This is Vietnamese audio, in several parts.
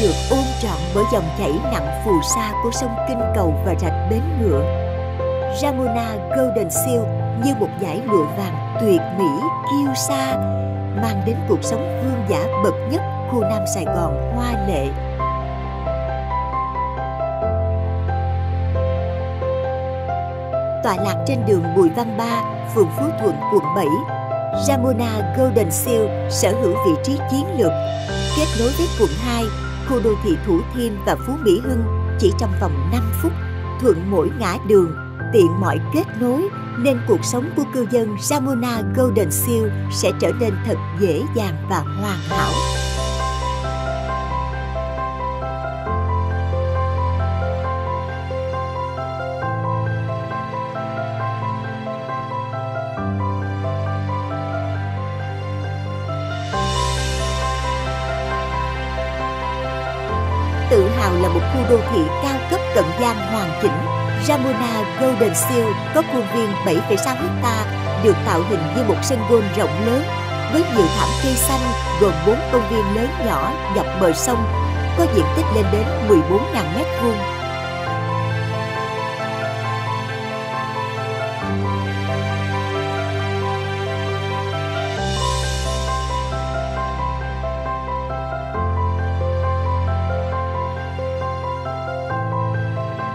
được ôm trọn bởi dòng chảy nặng phù sa của sông Kinh Cầu và rạch Bến Ngựa. Ramona Golden Seal như một dải lụa vàng tuyệt mỹ kiêu sa mang đến cuộc sống vương giả bậc nhất khu Nam Sài Gòn hoa lệ. Tọa lạc trên đường Bùi Văn Ba, phường Phú Thuận, quận 7, Ramona Golden Seal sở hữu vị trí chiến lược, kết nối với quận 2, khu đô thị Thủ Thiêm và Phú Mỹ Hưng chỉ trong vòng 5 phút, thuận mỗi ngã đường, tiện mọi kết nối nên cuộc sống của cư dân Ramona Golden Seal sẽ trở nên thật dễ dàng và hoàn hảo. Tự hào là một khu đô thị cao cấp cận gian hoàn chỉnh. Ramona Golden Seal có khuôn viên 7,6 hecta được tạo hình như một sân golf rộng lớn với nhiều thảm cây xanh gồm 4 công viên lớn nhỏ dọc bờ sông có diện tích lên đến 14.000 mét vuông.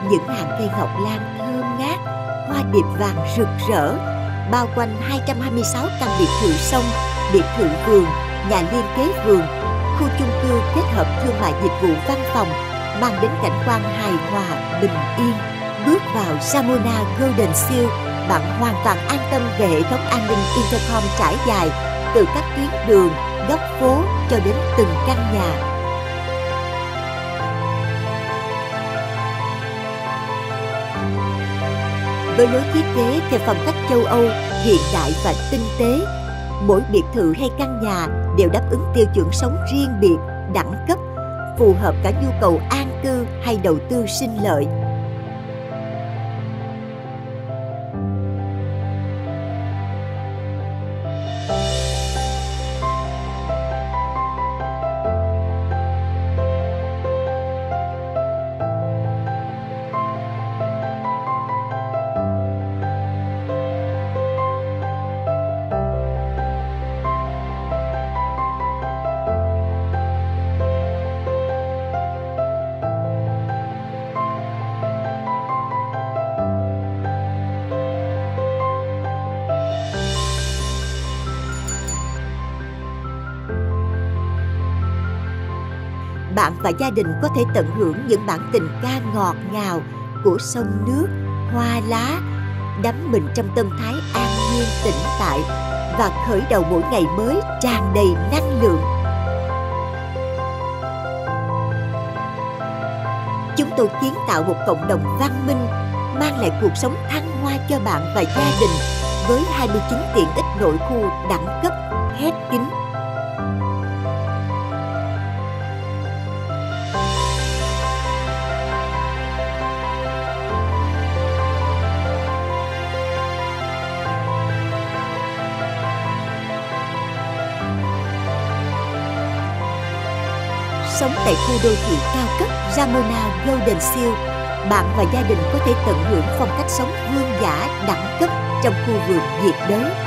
Những hàng cây ngọc lan thơm ngát, hoa điệp vàng rực rỡ, bao quanh 226 căn biệt thự sông, biệt thự vườn, nhà liên kế vườn, khu chung cư kết hợp thương mại dịch vụ văn phòng, mang đến cảnh quan hài hòa, bình yên. Bước vào Samona Golden Seal, bạn hoàn toàn an tâm về hệ thống an ninh Intercom trải dài từ các tuyến đường, góc phố cho đến từng căn nhà với lối thiết kế theo phong cách châu Âu hiện đại và tinh tế. Mỗi biệt thự hay căn nhà đều đáp ứng tiêu chuẩn sống riêng biệt, đẳng cấp, phù hợp cả nhu cầu an cư hay đầu tư sinh lợi. Bạn và gia đình có thể tận hưởng những bản tình ca ngọt ngào của sông nước, hoa lá, đắm mình trong tâm thái an nhiên tĩnh tại và khởi đầu mỗi ngày mới tràn đầy năng lượng. Chúng tôi kiến tạo một cộng đồng văn minh mang lại cuộc sống thăng hoa cho bạn và gia đình với 29 tiện ích nội khu đẳng cấp khép kín sống tại khu đô thị cao cấp Ramona Golden Seal, bạn và gia đình có thể tận hưởng phong cách sống vương giả đẳng cấp trong khu vườn nhiệt đới.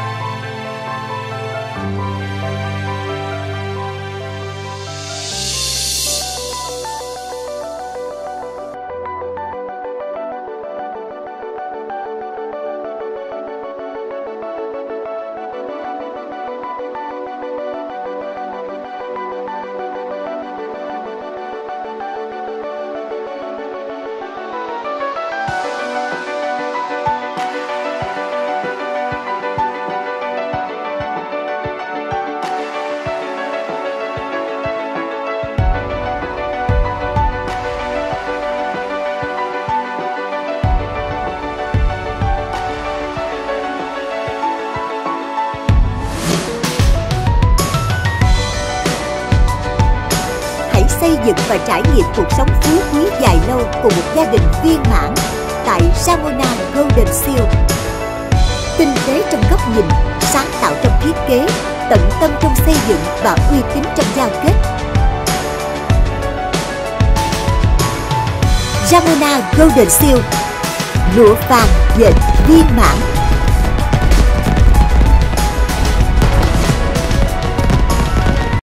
Xây dựng và trải nghiệm cuộc sống phú quý dài lâu cùng một gia đình viên mãn tại Ramona Golden Seal. Tinh tế trong góc nhìn, sáng tạo trong thiết kế, tận tâm trong xây dựng và uy tín trong giao kết. Ramona Golden Seal Lụa vàng dệt viên mãn